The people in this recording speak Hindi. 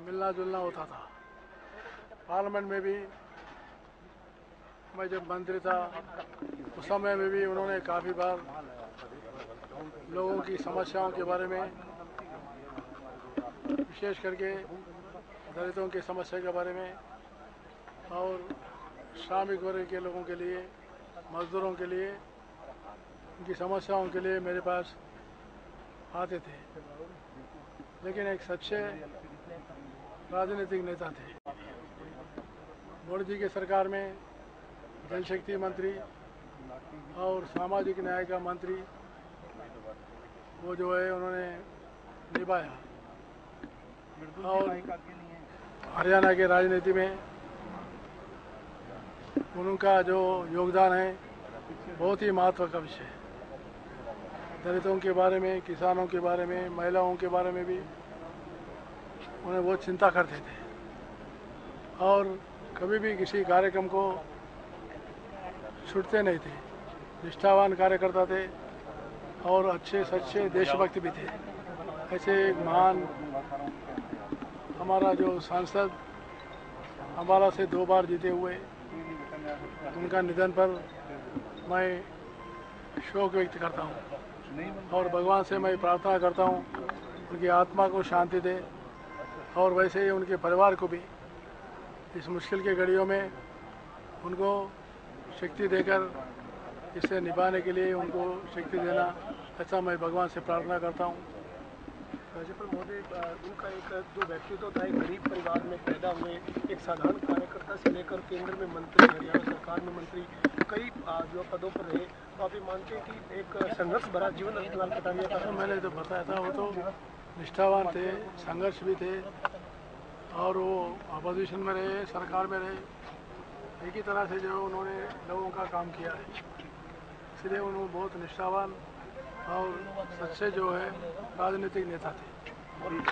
मिलना जुलना होता था। पार्लियामेंट में भी मैं जब मंत्री था, उस समय में भी उन्होंने काफ़ी बार लोगों की समस्याओं के बारे में, विशेष करके दलितों की समस्या के बारे में और श्रमिक वर्ग के लोगों के लिए, मजदूरों के लिए, उनकी समस्याओं के लिए मेरे पास आते थे। लेकिन एक सच्चे राजनीतिक नेता थे। मोदी जी की सरकार में जल शक्ति मंत्री और सामाजिक न्याय का मंत्री वो जो है उन्होंने निभाया। और हरियाणा के राजनीति में उनका जो योगदान है, बहुत ही महत्व का विषय है। दलितों के बारे में, किसानों के बारे में, महिलाओं के बारे में भी उन्हें बहुत चिंता करते थे। और कभी भी किसी कार्यक्रम को छूटते नहीं थे। निष्ठावान कार्यकर्ता थे और अच्छे सच्चे देशभक्त भी थे। ऐसे एक महान हमारा जो सांसद हमारा से दो बार जीते हुए उनका निधन पर मैं शोक व्यक्त करता हूँ। और भगवान से मैं प्रार्थना करता हूँ, उनकी आत्मा को शांति दे। और वैसे ही उनके परिवार को भी। इस मुश्किल के घड़ियों में उनको शक्ति देकर, इसे निभाने के लिए उनको शक्ति देना, ऐसा मैं भगवान से प्रार्थना करता हूँ। राज्यपाल महोदय उनका एक जो व्यक्तित्व था, एक गरीब परिवार में पैदा हुए, एक साधारण कार्यकर्ता से लेकर केंद्र में मंत्री, हरियाणा सरकार में मंत्री, कई जो पदों पर रहे। तो आप ये मानते हैं कि एक संघर्ष भरा जीवन रतनलाल कटारिया का तो मैंने तो बताया था, वो तो निष्ठावान थे, संघर्ष भी थे, और वो अपोजिशन में रहे, सरकार में रहे। एक ही तरह से जो उन्होंने लोगों का काम किया है। इसलिए उन्होंने बहुत निष्ठावान और सच्चे जो है, राजनीतिक नेता थे। What do you